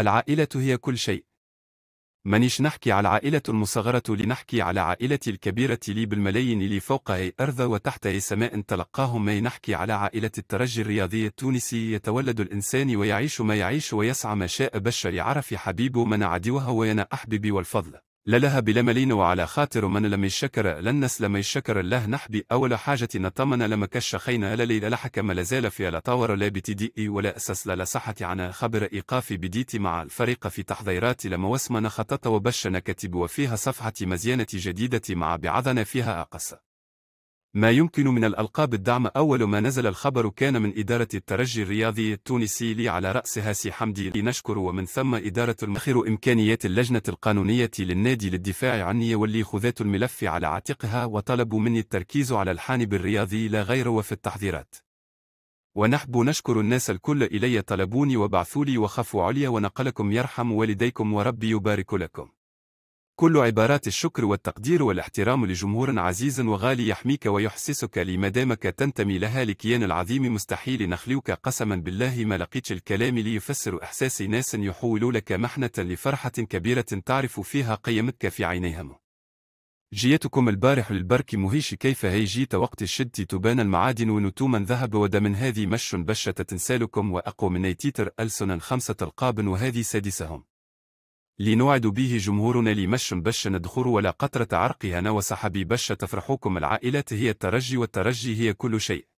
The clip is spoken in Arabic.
العائلة هي كل شيء. منيش نحكي على عائلة المصغرة لنحكي على عائلتي الكبيرة لي بالملايين اللي فوق أي أرض وتحت أي سماء تلقاهم ما نحكي على عائلة الترجي الرياضي التونسي. يتولد الإنسان ويعيش ما يعيش ويسعى ما شاء بشر عرف حبيبه من عدوها وينا أحببي والفضل. لا لها بلا ملين وعلى خاطر من لم يشكر لن لم يشكر الله نحبي. أول حاجة نطمن لما كش خينا للي لحكم لازال في لطاور لا بتدئي ولا أساس لا لصحة عنا خبر إيقاف بديتي مع الفريق في تحضيرات لما وسمنا خطط وبشنا كتب وفيها صفحة مزيانة جديدة مع بعضنا فيها أقصى. ما يمكن من الألقاب الدعم أول ما نزل الخبر كان من إدارة الترجي الرياضي التونسي لي على رأسها سي حمدي. لنشكر ومن ثم إدارة المخير إمكانيات اللجنة القانونية للنادي للدفاع عني واللي خذات الملف على عاتقها وطلبوا مني التركيز على الحانب الرياضي لا غير وفي التحضيرات. ونحب نشكر الناس الكل إلي طلبوني وبعثوا لي وخفوا عليا ونقلكم يرحم والديكم وربي يبارك لكم. كل عبارات الشكر والتقدير والاحترام لجمهور عزيز وغالي يحميك ويحسسك لمدامك تنتمي لها لكيان العظيم مستحيل نخليك قسما بالله ما لقيتش الكلام ليفسر إحساس ناس يحول لك محنة لفرحة كبيرة تعرف فيها قيمتك في عينيهم. جيتكم البارح للبرك مهيش كيف هي جيت وقت الشد تبان المعادن ونتوما ذهب ودمن هذه مش بشة تنسالكم وأقوى من تيتر ألسنا خمسة القاب وهذه سادسهم. لنوعد به جمهورنا لمش بش ندخر ولا قطرة عرقها وسحبي بش تفرحوكم العائلات هي الترجي والترجي هي كل شيء.